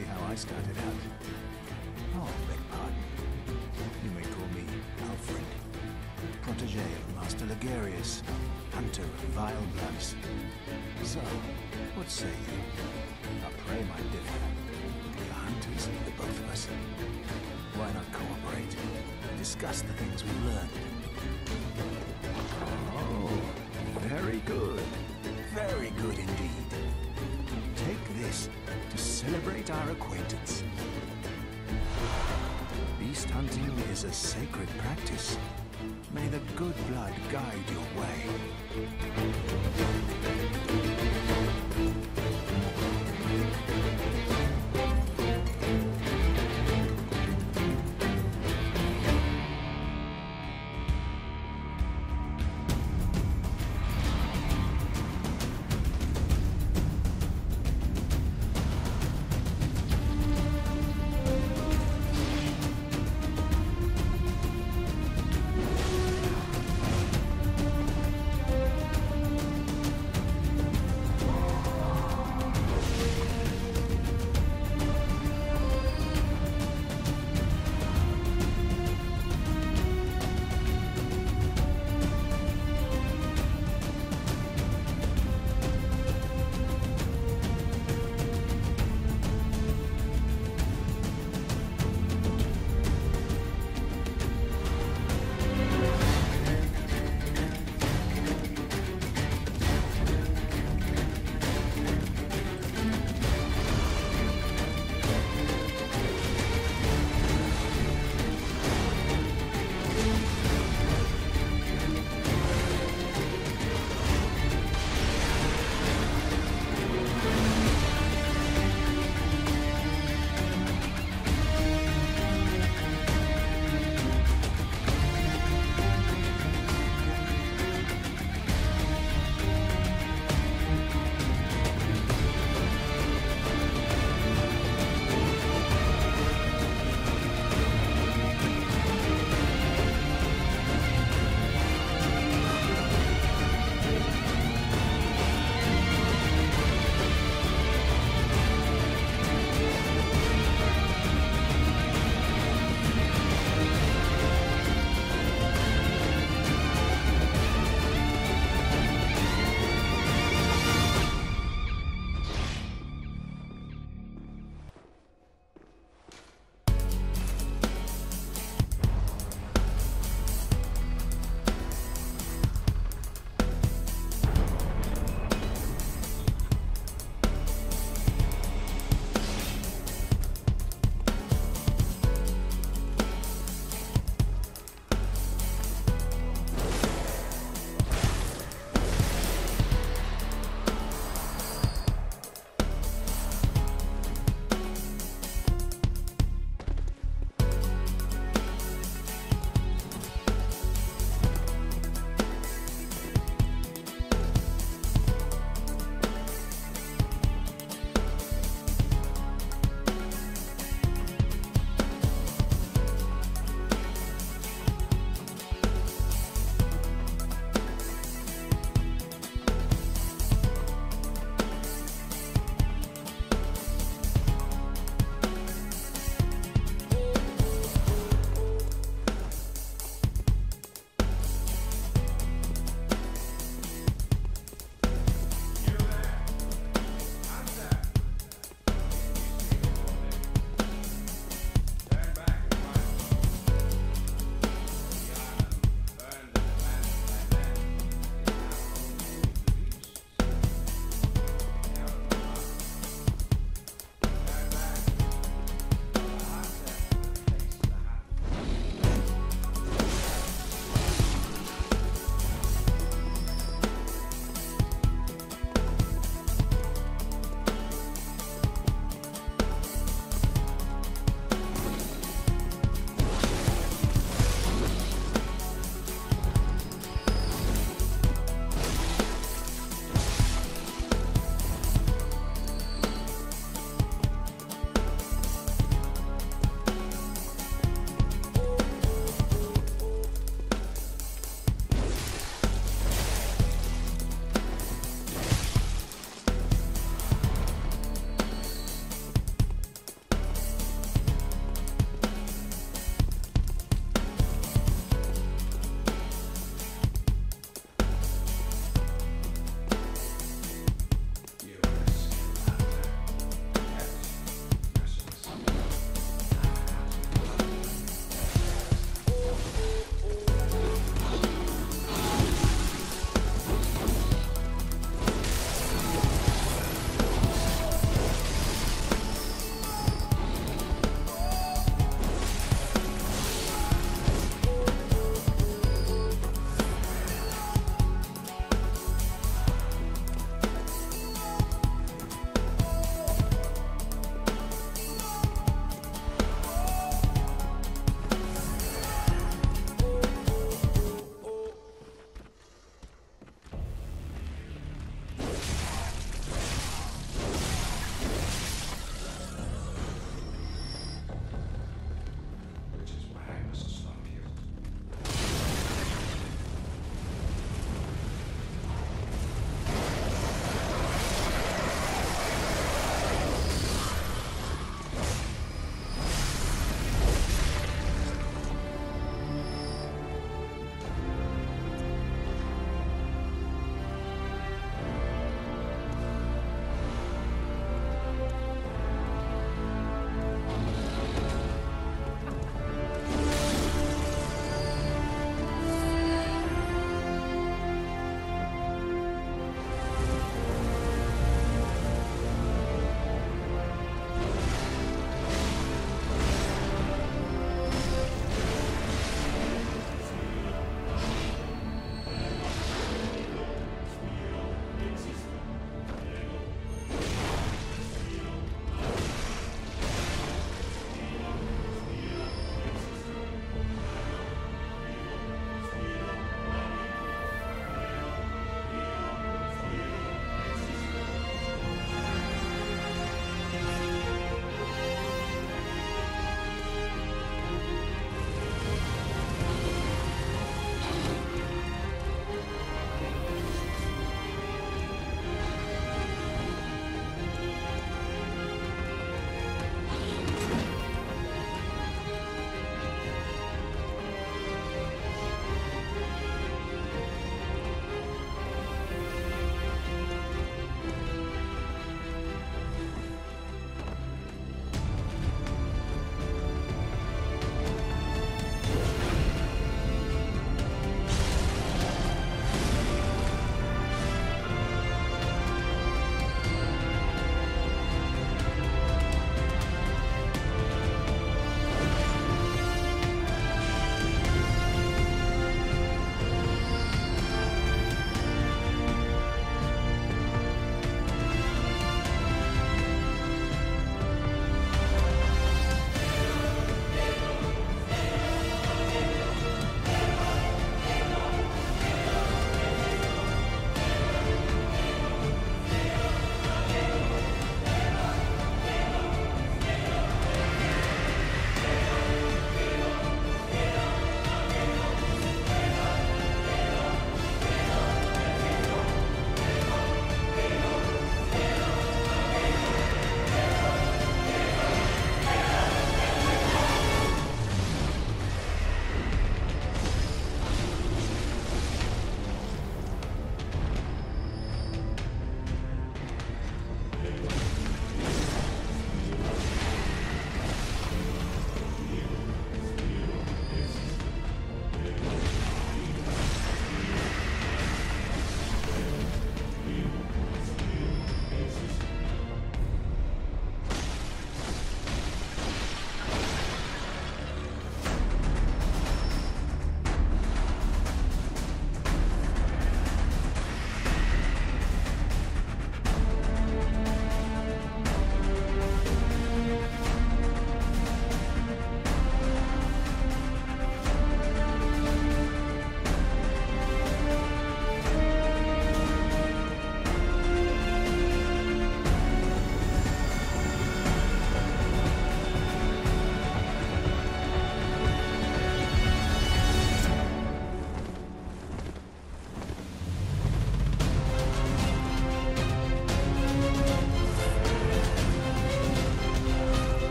how I started out. Oh, beg pardon. You may call me Alfred, protege of Master Logarius, hunter of vile bloods. So, what say you? Our prey might differ. We are hunters, the both of us. Why not cooperate? Discuss the things we've learned. celebrate our acquaintance. Beast hunting is a sacred practice. May the good blood guide your way.